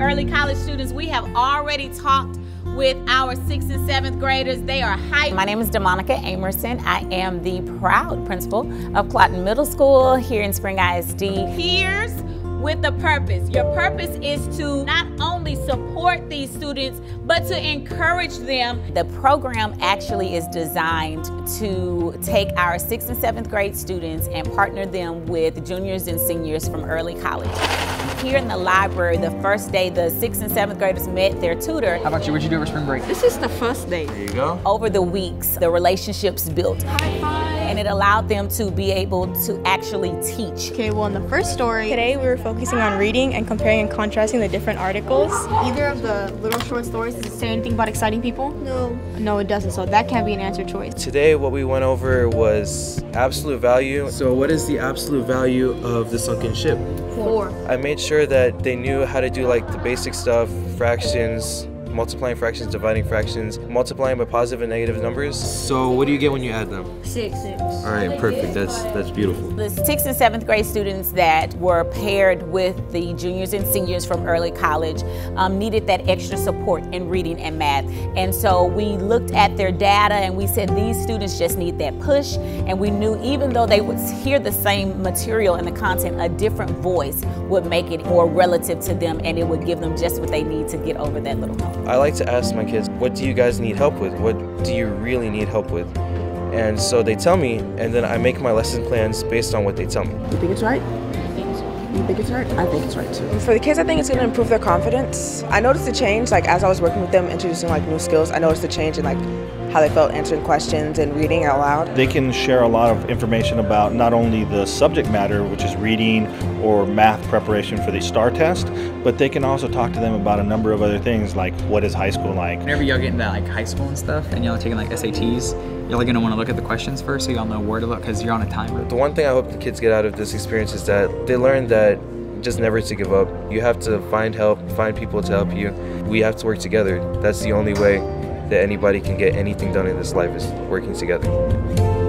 early college students. We have already talked with our sixth and seventh graders. They are hyped. My name is DeMonica Amerson. I am the proud principal of Claughton Middle School here in Spring ISD. Here's with a purpose. Your purpose is to not only support these students, but to encourage them. The program actually is designed to take our sixth and seventh grade students and partner them with juniors and seniors from early college. Here in the library, the first day the sixth and seventh graders met their tutor. How about you? What'd you do over spring break? This is the first day. There you go. Over the weeks, the relationships built. High five. And it allowed them to be able to actually teach. Okay, well, in the first story, Today we were focusing on reading and comparing and contrasting the different articles. either of the little short stories does it say anything about exciting people? No. No, it doesn't. So that can't be an answer choice. Today, what we went over was absolute value. So, what is the absolute value of the sunken ship? Four. I made sure that they knew how to do like the basic stuff, fractions, multiplying fractions, dividing fractions, multiplying by positive and negative numbers. So, what do you get when you add them? Six. Six. All right, perfect. That's that's beautiful. The sixth and seventh grade students that were paired with the juniors and seniors from early college um, needed that extra support in reading and math. And so we looked at their data and we said these students just need that push. And we knew even though they would hear the same material and the content, a different voice would make it more relative to them and it would give them just what they need to get over that little hump. I like to ask my kids, what do you guys need help with? What do you really need help with? And so they tell me, and then I make my lesson plans based on what they tell me. You think it's right? You think it's right? I think it's right too. For the kids, I think it's going to improve their confidence. I noticed a change, like as I was working with them, introducing like new skills. I noticed a change in like how they felt answering questions and reading out loud. They can share a lot of information about not only the subject matter, which is reading or math preparation for the STAAR test, but they can also talk to them about a number of other things like what is high school like. Whenever y'all get into like high school and stuff, and y'all taking like SATs, y'all are gonna want to look at the questions first, so y'all know where to look, because you're on a timer. The one thing I hope the kids get out of this experience is that they learn that just never to give up. You have to find help, find people to help you. We have to work together. That's the only way that anybody can get anything done in this life is working together.